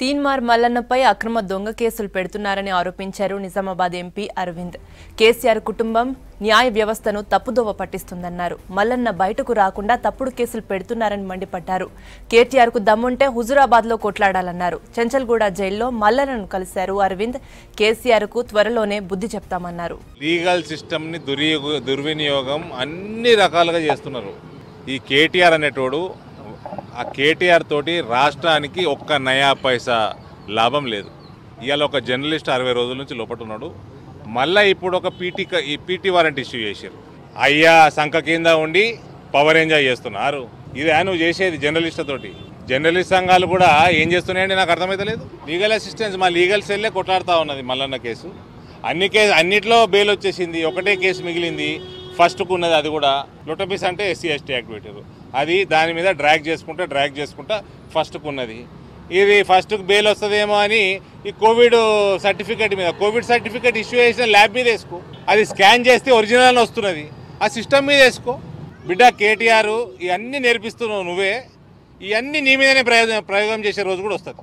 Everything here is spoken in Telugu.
తీన్మార్ మల్లన్నపై అక్రమ దొంగ కేసులు పెడుతున్నారని ఆరోపించారు నిజామాబాద్ ఎంపీ అరవింద్. కేసీఆర్ కుటుంబం న్యాయ వ్యవస్థను తప్పుదోవ పట్టిస్తుందన్నారు. మల్లన్న బయటకు రాకుండా తప్పుడు కేసులు పెడుతున్నారని మండిపడ్డారు. కేటీఆర్కు దమ్ముంటే హుజురాబాద్లో కొట్లాడాలన్నారు. చెంచల్గూడ జైల్లో మల్లన్నను కలిశారు అరవింద్. కేసీఆర్కు త్వరలోనే బుద్ధి చెప్తామన్నారు. లీగల్ సిస్టమ్ని దుర్వినియోగం అన్ని రకాలుగా చేస్తున్నారు. ఈ కేటీఆర్ అనేటోడు ఆ కేటీఆర్ తోటి రాష్ట్రానికి ఒక్క నయా పైసా లాభం లేదు. ఇవాళ ఒక జర్నలిస్ట్ అరవై రోజుల నుంచి లోపట ఉన్నాడు. మళ్ళీ ఇప్పుడు ఒక పీటీ ఈ పీటీ వారెంట్ ఇష్యూ చేశారు అయ్యా సంఖ కింద ఉండి పవర్ ఎంజాయ్ చేస్తున్నారు. ఇది నువ్వు చేసేది జర్నలిస్ట్ తోటి. జర్నలిస్ట్ సంఘాలు కూడా ఏం చేస్తున్నాయండి నాకు అర్థమైతలేదు. లీగల్ అసిస్టెన్స్ మా లీగల్ సెల్లే కొట్లాడుతూ ఉన్నది మల్లన్న కేసు. అన్ని కేసు అన్నిట్లో బెయిల్ వచ్చేసింది. ఒకటే కేసు మిగిలింది. ఫస్ట్కు ఉన్నది అది కూడా లొటపీస్ అంటే ఎస్సీ ఎస్టీ యాక్టివేటర్ అది దాని మీద డ్రాగ్ చేసుకుంటా డ్రాగ్ చేసుకుంటా ఫస్ట్కు ఉన్నది ఇది ఫస్ట్కు బెయిల్ వస్తుందేమో అని ఈ కోవిడ్ సర్టిఫికేట్ మీద కోవిడ్ సర్టిఫికేట్ ఇష్యూ చేసిన ల్యాబ్ మీద వేసుకో. అది స్కాన్ చేస్తే ఒరిజినల్ వస్తున్నది. ఆ సిస్టమ్ మీద వేసుకో. బిడ్డ కేటీఆర్ ఇవన్నీ నేర్పిస్తున్నావు నువ్వే. ఇవన్నీ నీ మీదనే ప్రయోగం ప్రయోగం చేసే రోజు కూడా వస్తుంది.